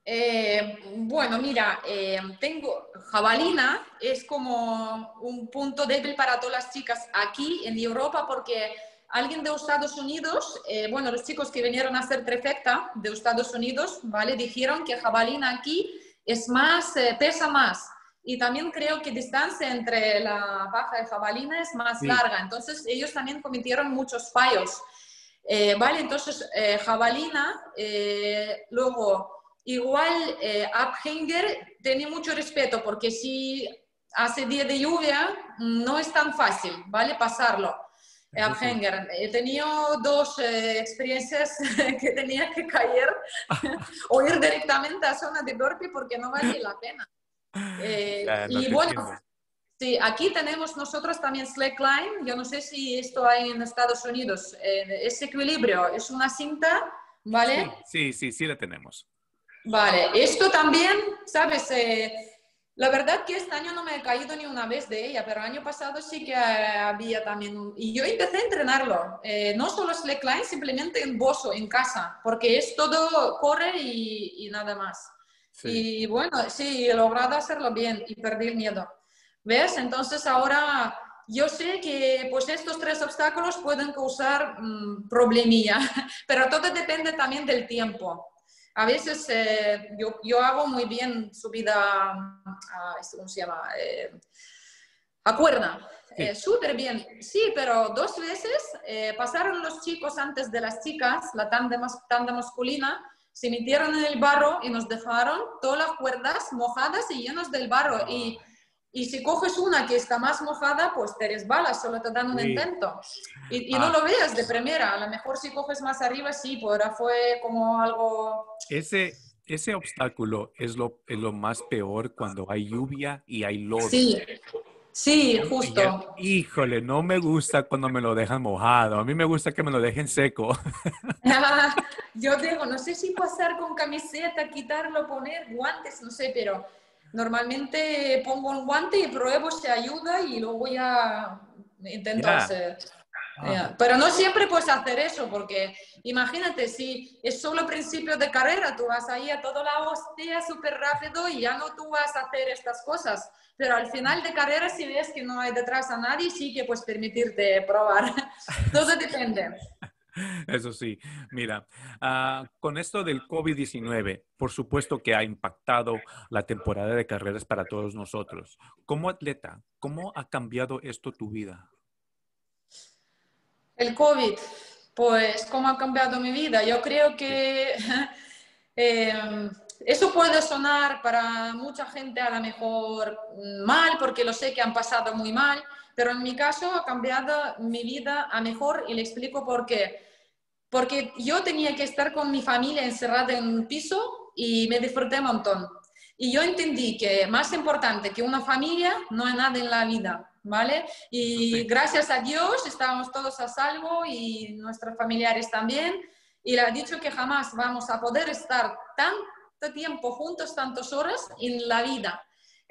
Eh, bueno, mira, eh, tengo jabalina, es como un punto débil para todas las chicas aquí en Europa porque alguien de Estados Unidos, bueno, los chicos que vinieron a hacer trifecta de Estados Unidos, ¿vale? Dijeron que jabalina aquí es más, pesa más y también creo que distancia entre la baja de jabalina es más larga. Entonces ellos también cometieron muchos fallos. Eh, vale, entonces eh, jabalina, eh, luego igual Uphanger tenía mucho respeto porque si hace día de lluvia no es tan fácil, ¿vale? Pasarlo. Uphanger. He tenido dos experiencias que tenía que caer o ir directamente a zona de golpe porque no vale la pena. Eh, y bueno, sí, aquí tenemos nosotros también slackline. Yo no sé si esto hay en Estados Unidos. Eh, ese equilibrio es una cinta, ¿vale? Sí, sí, sí, la tenemos. Vale, esto también, ¿sabes? Eh, la verdad que este año no me he caído ni una vez de ella, pero el año pasado sí que había también. Y yo empecé a entrenarlo, no solo slackline, simplemente en bozo, en casa, porque es todo corre y, y nada más. Y bueno, sí, he logrado hacerlo bien y perdí el miedo. ¿Ves? Entonces ahora yo sé que pues estos tres obstáculos pueden causar mm, problemilla, pero todo depende también del tiempo. A veces eh, yo, yo, hago muy bien subida a, ¿cómo se llama? Eh, a cuerda. Eh, súper bien, sí, pero dos veces pasaron los chicos antes de las chicas, la tanda, tanda masculina, se metieron en el barro y nos dejaron todas las cuerdas mojadas y llenas del barro. Y, y si coges una que está más mojada, pues te resbalas, solo te dan un intento. Y, y no ah. lo veas de primera. A lo mejor si coges más arriba, sí, ahora fue como algo... Ese, ese obstáculo es lo, es lo más peor cuando hay lluvia y hay lodo. Sí, Sí, justo. híjole, no me gusta cuando me lo dejan mojado. A mí me gusta que me lo dejen seco. yo digo, no sé si pasar con camiseta, quitarlo, poner guantes, no sé, pero normalmente pongo un guante y pruebo si ayuda y luego ya intento hacer. Ah. Pero no siempre puedes hacer eso, porque imagínate, si es solo principio de carrera, tú vas ahí a toda la hostia súper rápido y ya no tú vas a hacer estas cosas. Pero al final de carrera, si ves que no hay detrás a nadie, sí que puedes permitirte probar. Todo depende. Eso sí, mira, ah, con esto del COVID-19, por supuesto que ha impactado la temporada de carreras para todos nosotros. Como atleta, ¿cómo ha cambiado esto tu vida? El COVID, pues, ¿cómo ha cambiado mi vida? Yo creo que eh, eso puede sonar para mucha gente a lo mejor mal, porque lo sé que han pasado muy mal, pero en mi caso ha cambiado mi vida a mejor y le explico por qué. Porque yo tenía que estar con mi familia encerrada en un piso y me disfruté un montón. Y yo entendí que más importante que una familia no hay nada en la vida, ¿vale? Y gracias a Dios estábamos todos a salvo y nuestros familiares también. Y le ha dicho que jamás vamos a poder estar tan tiempo juntos, tantas horas en la vida.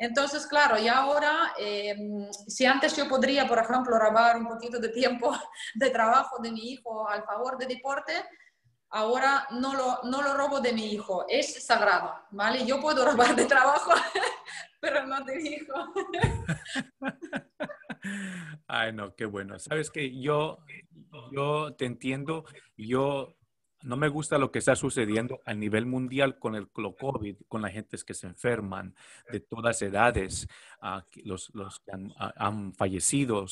Entonces, claro, y ahora, eh, si antes yo podría, por ejemplo, robar un poquito de tiempo de trabajo de mi hijo al favor de deporte, ahora no lo, no lo robo de mi hijo, es sagrado, ¿vale? Yo puedo robar de trabajo, pero no de mi hijo. Ay, no, qué bueno. Sabes que yo, yo te entiendo, yo no me gusta lo que está sucediendo a nivel mundial con el COVID, con la gente que se enferman de todas edades, ah, los, que han, fallecido,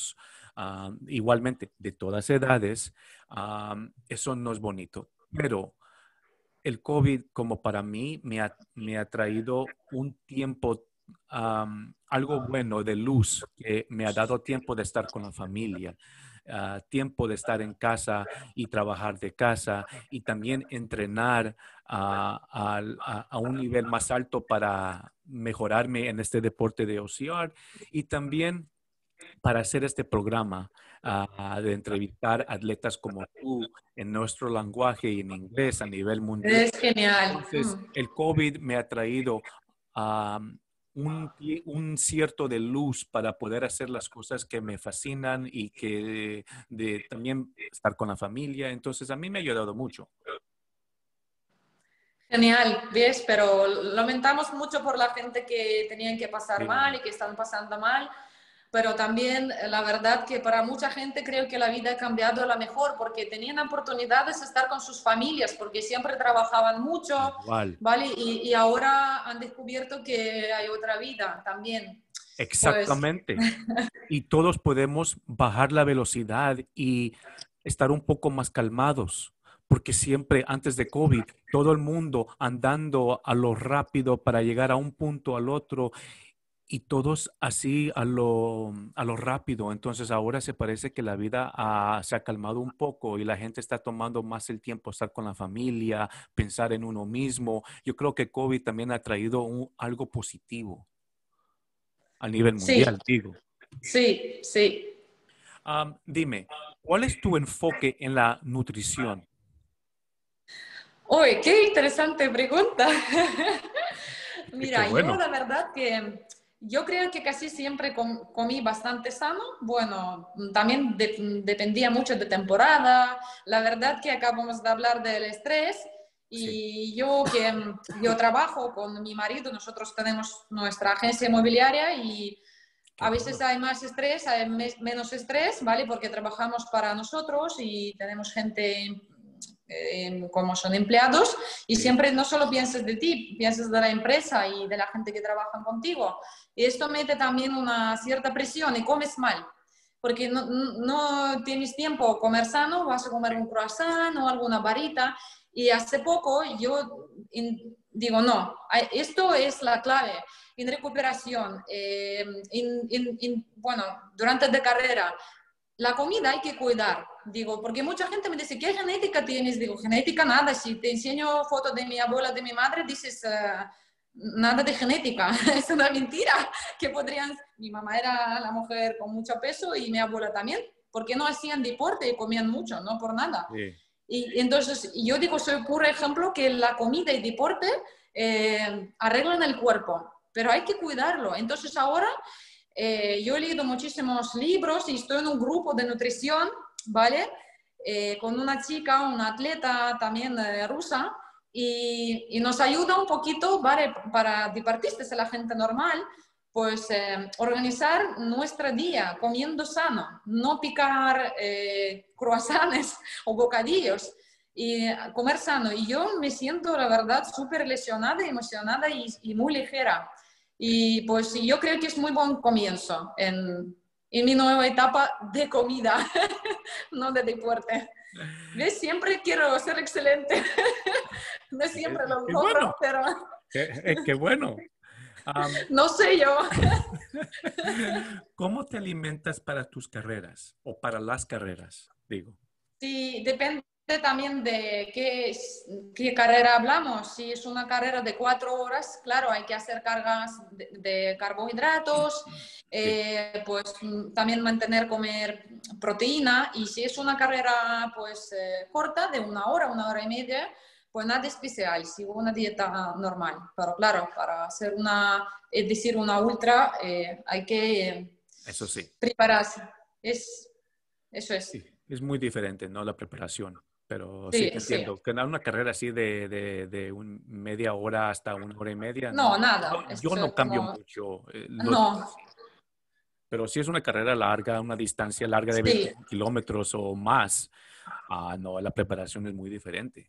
ah, igualmente de todas edades. Eso no es bonito, pero el COVID como para mí me ha, me ha traído un tiempo algo bueno de luz que me ha dado tiempo de estar con la familia. Ah, tiempo de estar en casa y trabajar de casa y también entrenar a, un nivel más alto para mejorarme en este deporte de OCR y también para hacer este programa ah, de entrevistar atletas como tú en nuestro lenguaje y en inglés a nivel mundial. Es genial. Entonces, mm. el COVID me ha traído a un, cierto de luz para poder hacer las cosas que me fascinan y que de, también estar con la familia. Entonces, a mí me ha ayudado mucho. Genial, ¿ves? Pero lamentamos mucho por la gente que tenían que pasar mal y que están pasando mal pero también eh, la verdad que para mucha gente creo que la vida ha cambiado a la mejor porque tenían oportunidades de estar con sus familias porque siempre trabajaban mucho, ¿vale? Y, ahora han descubierto que hay otra vida también. Pues Exactamente. y todos podemos bajar la velocidad y estar un poco más calmados porque siempre antes de COVID, todo el mundo andando a lo rápido para llegar a un punto al otro y todos así a lo, a lo rápido. Entonces ahora se parece que la vida se ha calmado un poco y la gente está tomando más el tiempo estar con la familia, pensar en uno mismo. Yo creo que COVID también ha traído algo positivo a nivel mundial, digo. Sí, sí. dime, ¿cuál es tu enfoque en la nutrición? Uy, qué interesante pregunta. Mira, yo la verdad que yo creo que casi siempre comí bastante sano. Bueno, también dependía mucho de temporada. La verdad que acabamos de hablar del estrés. Y yo que yo trabajo con mi marido, nosotros tenemos nuestra agencia inmobiliaria y a veces hay más estrés, hay menos estrés, ¿vale? Porque trabajamos para nosotros y tenemos gente como son empleados y siempre no solo piensas de ti, piensas de la empresa y de la gente que trabaja contigo. Y esto mete también una cierta presión y comes mal, porque no, no tienes tiempo a comer sano, vas a comer un croissant o alguna varita. Y hace poco yo digo, no, esto es la clave en recuperación, eh, bueno, durante la carrera, la comida hay que cuidar, digo, porque mucha gente me dice, ¿qué genética tienes? Digo, genética nada, si te enseño fotos de mi abuela, de mi madre, dices, eh, nada de genética, es una mentira, que podrían, mi mamá era la mujer con mucho peso y mi abuela también, porque no hacían deporte y comían mucho, no por nada. Y entonces yo digo, soy puro ejemplo que la comida y deporte eh, arreglan el cuerpo, pero hay que cuidarlo. Entonces ahora eh, yo he leído muchísimos libros y estoy en un grupo de nutrición, ¿vale? Eh, con una chica, una atleta también eh, rusa, y, nos ayuda un poquito, ¿vale? Para deportistas, la gente normal, pues organizar nuestro día comiendo sano, no picar croissants o bocadillos y comer sano. Y yo me siento, la verdad, súper lesionada, emocionada y muy ligera. Y pues yo creo que es muy buen comienzo en, en mi nueva etapa de comida, no de deporte. ¿Ves? Siempre quiero ser excelente. no siempre lo logro, bueno. pero... Qué, bueno. no sé yo. ¿Cómo te alimentas para tus carreras o para las carreras, digo? Sí, depende también de qué, qué, carrera hablamos. Si es una carrera de cuatro horas, claro, hay que hacer cargas de, carbohidratos, eh, pues también mantener comer proteína. Y si es una carrera pues eh, corta, de una hora, una hora y media, pues nada especial, sigo una dieta normal. Pero claro, para hacer una, es decir, una ultra, eh, hay que eso sí. prepararse. Es, eso es. es muy diferente, ¿no? La preparación. Pero sí, entiendo. Que una carrera así de, de, de un media hora hasta una hora y media. No, nada. yo no cambio mucho. Eh, no. Pero si es una carrera larga, una distancia larga de 20 kilómetros o más, ah, no, la preparación es muy diferente.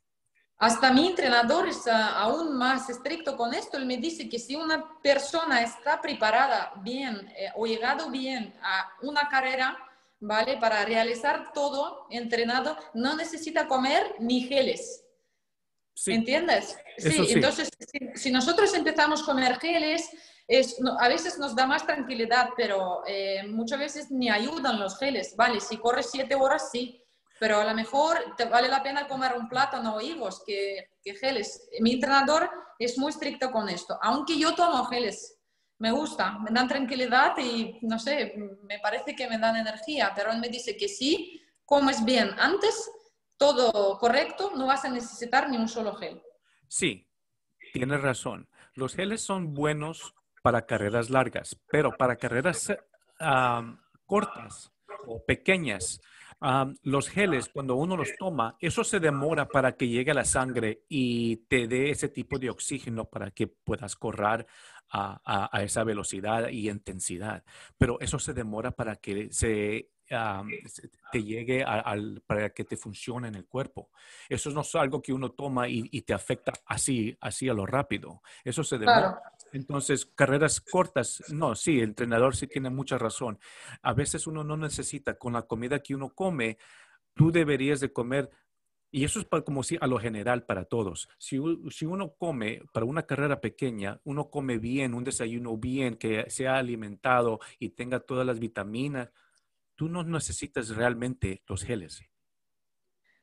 Hasta mi entrenador es aún más estricto con esto. Él me dice que si una persona está preparada bien eh, o llegado bien a una carrera, ¿vale? Para realizar todo entrenado no necesita comer ni geles. ¿Entiendes? Sí, entonces si, nosotros empezamos a comer geles, es, a veces nos da más tranquilidad, pero eh, muchas veces ni ayudan los geles. Vale, si corres siete horas, sí, pero a lo mejor te vale la pena comer un plátano o higos que, que geles. Mi entrenador es muy estricto con esto, aunque yo tomo geles. Me gusta, me dan tranquilidad y no sé, me parece que me dan energía, pero él me dice que sí, comes bien antes, todo correcto, no vas a necesitar ni un solo gel. Sí, tienes razón. Los geles son buenos para carreras largas, pero para carreras cortas o pequeñas, los geles, cuando uno los toma, eso se demora para que llegue a la sangre y te dé ese tipo de oxígeno para que puedas correr a, a esa velocidad y intensidad. Pero eso se demora para que se te llegue al, para que te funcione en el cuerpo. Eso no es algo que uno toma y, te afecta así, así a lo rápido. Eso se demora. Entonces, carreras cortas, no, sí, el entrenador sí tiene mucha razón. A veces uno no necesita, con la comida que uno come, tú deberías de comer y eso es para, como si a lo general para todos. Si, si, uno come para una carrera pequeña, uno come bien, un desayuno bien, que sea alimentado y tenga todas las vitaminas, tú no necesitas realmente los geles.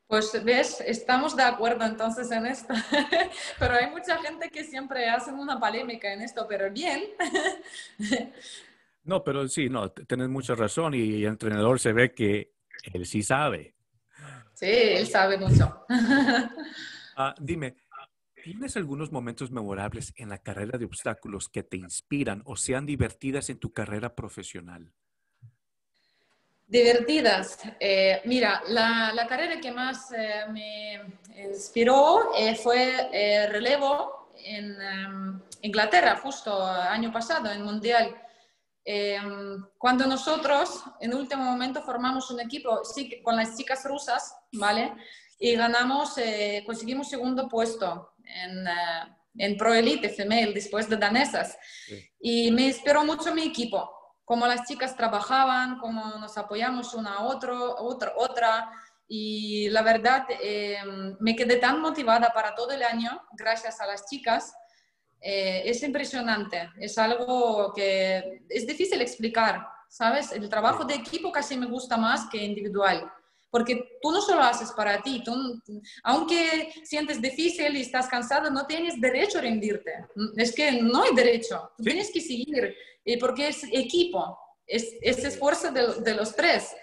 Pues ves, estamos de acuerdo entonces en esto, pero hay mucha gente que siempre hacen una polémica en esto, pero bien. no, pero sí, no, tienes mucha razón y el entrenador se ve que él sí sabe. Sí, él sabe mucho. Ah, dime, ¿tienes algunos momentos memorables en la carrera de obstáculos que te inspiran o sean divertidas en tu carrera profesional? Divertidas. Eh, mira, la, carrera que más eh, me inspiró eh, fue relevo en em, Inglaterra, justo año pasado, en Mundial. Em, cuando nosotros en último momento formamos un equipo con las chicas rusas, ¿vale? Y ganamos, conseguimos segundo puesto en, en Pro Elite Female después de danesas. Y me inspiró mucho mi equipo cómo las chicas trabajaban, cómo nos apoyamos una a otro, otra, otra. Y la verdad, eh, me quedé tan motivada para todo el año gracias a las chicas. Eh, es impresionante, es algo que es difícil explicar, ¿sabes? El trabajo de equipo casi me gusta más que individual, porque tú no solo haces para ti, tú, aunque sientes difícil y estás cansado, no tienes derecho a rendirte, es que no hay derecho, tú tienes que seguir y porque es equipo, es, es esfuerzo de, los tres.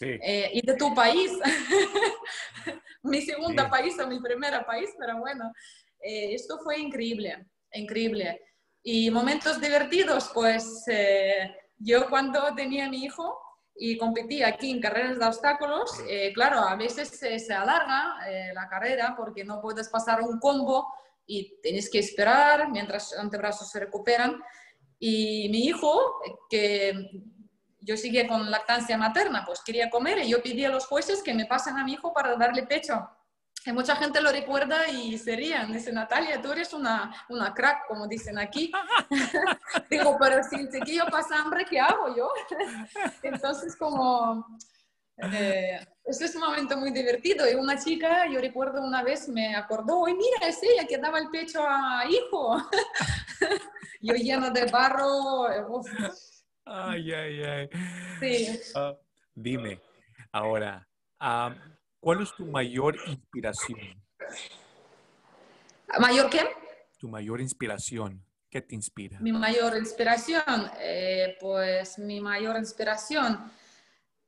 Eh, y de tu país, mi segundo país o mi primer país, pero bueno, eh, esto fue increíble, increíble. Y momentos divertidos, pues eh, yo cuando tenía a mi hijo y competía aquí en carreras de obstáculos, claro, a veces se alarga la carrera porque no puedes pasar un combo y tienes que esperar mientras los antebrazos se recuperan. Y mi hijo, que yo seguía con lactancia materna, pues quería comer y yo pedí a los jueces que me pasen a mi hijo para darle pecho. Y mucha gente lo recuerda y se rían. Dice, Natalia, tú eres una, una crack, como dicen aquí. Digo, pero si el chiquillo pasa hambre, ¿qué hago yo? Entonces, como... Eh, este es un momento muy divertido. Y una chica, yo recuerdo una vez, me acordó, y mira, es ella que daba el pecho a hijo. yo lleno de barro. Ay, ay, ay. Sí. Ah, dime, ahora, ¿cuál es tu mayor inspiración? ¿Mayor qué? Tu mayor inspiración. ¿Qué te inspira? Mi mayor inspiración, eh, pues mi mayor inspiración,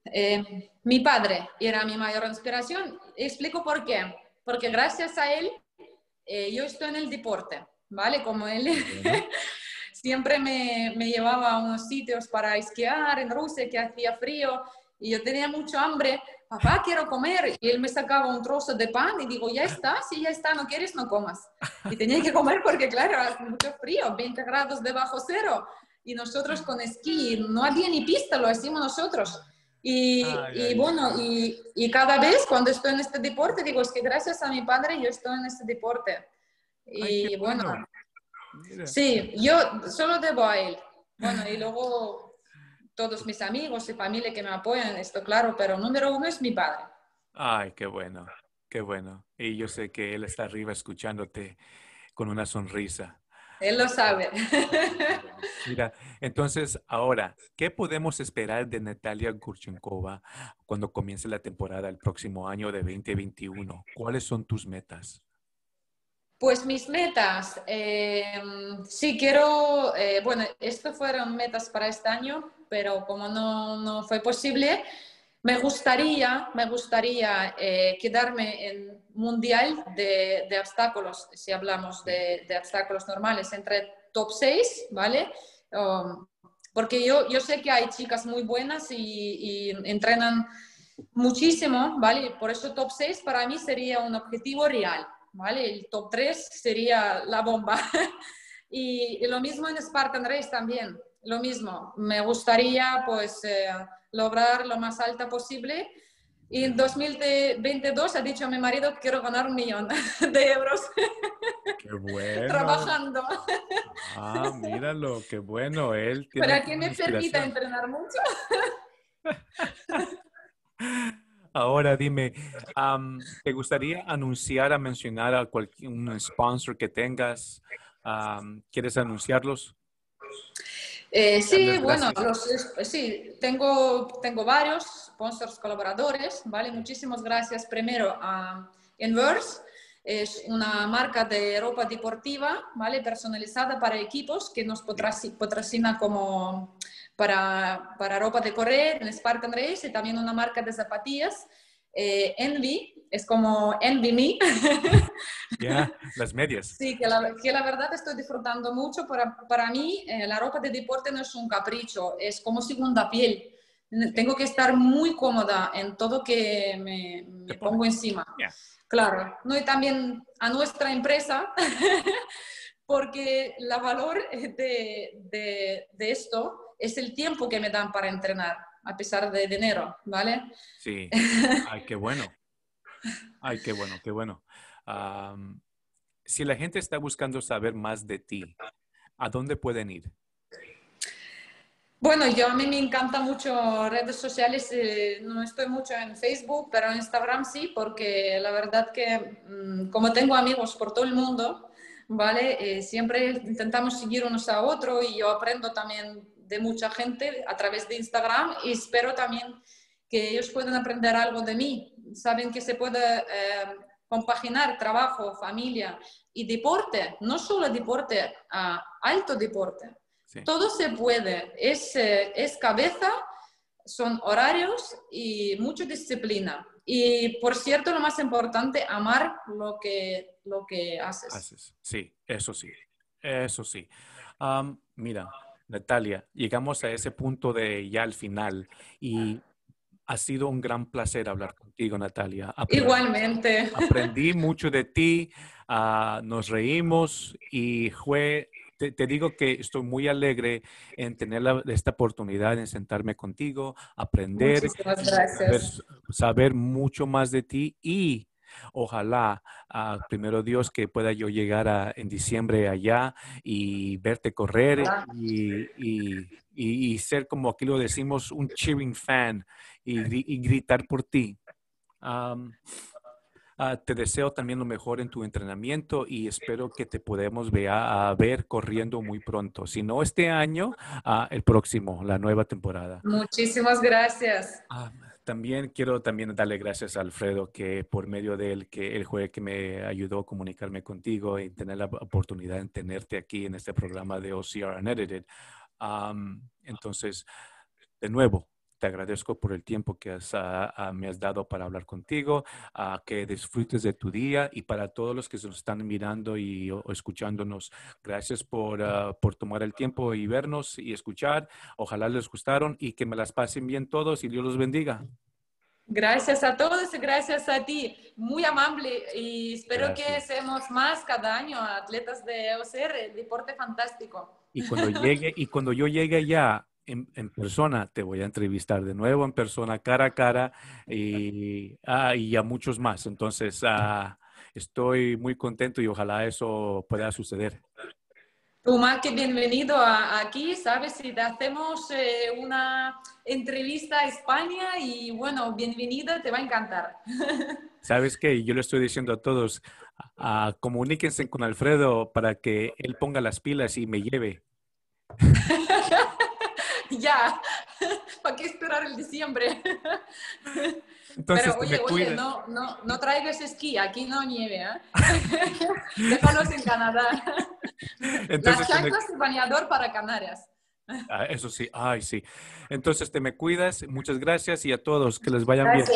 eh, mi padre era mi mayor inspiración. Explico por qué. Porque gracias a él eh, yo estoy en el deporte, ¿vale? Como él. siempre me, me, llevaba a unos sitios para esquiar en Rusia que hacía frío y yo tenía mucho hambre. Papá, quiero comer. Y él me sacaba un trozo de pan y digo, ya está, si ya está, no quieres, no comas. Y tenía que comer porque, claro, hace mucho frío, 20 grados debajo cero. Y nosotros con esquí, no había ni pista, lo hacíamos nosotros. Y, y bueno, y, y, cada vez cuando estoy en este deporte, digo, es que gracias a mi padre yo estoy en este deporte. Y bueno, Sí, yo solo debo a él. Bueno, y luego todos mis amigos y familia que me apoyan, esto claro, pero número uno es mi padre. Ay, qué bueno, qué bueno. Y yo sé que él está arriba escuchándote con una sonrisa. él lo sabe. Mira, entonces ahora, ¿qué podemos esperar de Natalia Gurchenkova cuando comience la temporada el próximo año de 2021? ¿Cuáles son tus metas? Pues mis metas, eh, sí quiero, eh, bueno, estas fueron metas para este año, pero como no, no fue posible, me gustaría, me gustaría eh, quedarme en mundial de, de, obstáculos, si hablamos de, de, obstáculos normales, entre top 6, ¿vale? Um, porque yo, yo sé que hay chicas muy buenas y, y, entrenan muchísimo, ¿vale? Por eso top 6 para mí sería un objetivo real, ¿vale? El top 3 sería la bomba. y, y, lo mismo en Spartan Race también, lo mismo. Me gustaría, pues... Eh, lograr lo más alta posible. Y en 2022 ha dicho a mi marido que quiero ganar un millón de euros. Qué bueno. Trabajando. Ah, míralo, qué bueno. Él Para que me permita entrenar mucho. Ahora dime, ¿te gustaría anunciar, a mencionar a cualquier un sponsor que tengas? ¿Quieres anunciarlos? Eh, sí, bueno, sí, tengo, tengo varios sponsors colaboradores, ¿vale? Muchísimas gracias primero a Inverse, es una marca de ropa deportiva, ¿vale? Personalizada para equipos que nos patrocina como para, para ropa de correr en Spartan Race y también una marca de zapatillas, eh, Envy, es como Envy Me. Ya, las medias. Sí, que la, que la, verdad estoy disfrutando mucho. Para, para mí, eh, la ropa de deporte no es un capricho, es como segunda piel. Tengo que estar muy cómoda en todo que me, me pongo encima. Claro, ¿no? y también a nuestra empresa, porque la valor de, de, de esto es el tiempo que me dan para entrenar a pesar de dinero, ¿vale? Sí, ay, qué bueno. Ay, qué bueno, qué bueno. si la gente está buscando saber más de ti, ¿a dónde pueden ir? Bueno, yo a mí me encanta mucho redes sociales, eh, no estoy mucho en Facebook, pero en Instagram sí, porque la verdad que mm, como tengo amigos por todo el mundo, ¿vale? Eh, siempre intentamos seguir unos a otros y yo aprendo también de mucha gente a través de Instagram y espero también que ellos puedan aprender algo de mí. Saben que se puede eh, compaginar trabajo, familia y deporte, no solo deporte, alto deporte. Todo se puede. Es, eh, es cabeza, son horarios y mucha disciplina. Y por cierto, lo más importante, amar lo que, lo que haces. haces. Sí, eso sí, eso sí. mira, Natalia, llegamos a ese punto de ya al final y ha sido un gran placer hablar contigo, Natalia. Igualmente. Aprendí mucho de ti, uh, nos reímos y fue, te, te, digo que estoy muy alegre en tener la, esta oportunidad de sentarme contigo, aprender, saber, saber, mucho más de ti y Ojalá, uh, primero Dios, que pueda yo llegar a, en diciembre allá y verte correr y, y, y, ser, como aquí lo decimos, un cheering fan y, gritar por ti. Um, uh, te deseo también lo mejor en tu entrenamiento y espero que te podamos ver, a ver corriendo muy pronto. Si no este año, uh, el próximo, la nueva temporada. Muchísimas gracias. También quiero también darle gracias a Alfredo, que por medio de él, que él fue que me ayudó a comunicarme contigo y tener la oportunidad de tenerte aquí en este programa de OCR Unedited. Entonces, de nuevo, te agradezco por el tiempo que has, uh, uh, me has dado para hablar contigo, uh, que disfrutes de tu día y para todos los que nos están mirando y o, escuchándonos, gracias por, por tomar el tiempo y vernos y escuchar. Ojalá les gustaron y que me las pasen bien todos y Dios los bendiga. Gracias a todos y gracias a ti. Muy amable y espero gracias. que seamos más cada año atletas de OCR, deporte fantástico. Y cuando llegue y cuando yo llegue allá en, en, persona, te voy a entrevistar de nuevo en persona, cara a cara y, ah, y a muchos más. Entonces, ah, estoy muy contento y ojalá eso pueda suceder. Tú más que bienvenido a, aquí, sabes, si te hacemos eh, una entrevista a España y bueno, bienvenida, te va a encantar. ¿Sabes qué? Yo le estoy diciendo a todos, a, comuníquense con Alfredo para que él ponga las pilas y me lleve. ya, ¿para qué esperar el diciembre? Pero oye, oye, no, no, no traigas esquí, aquí no nieve, ¿eh? Déjanos en Canadá. Las chanclas y bañador para Canarias. Ah, eso sí, ay, sí. Entonces te me cuidas, muchas gracias y a todos que les vayan bien.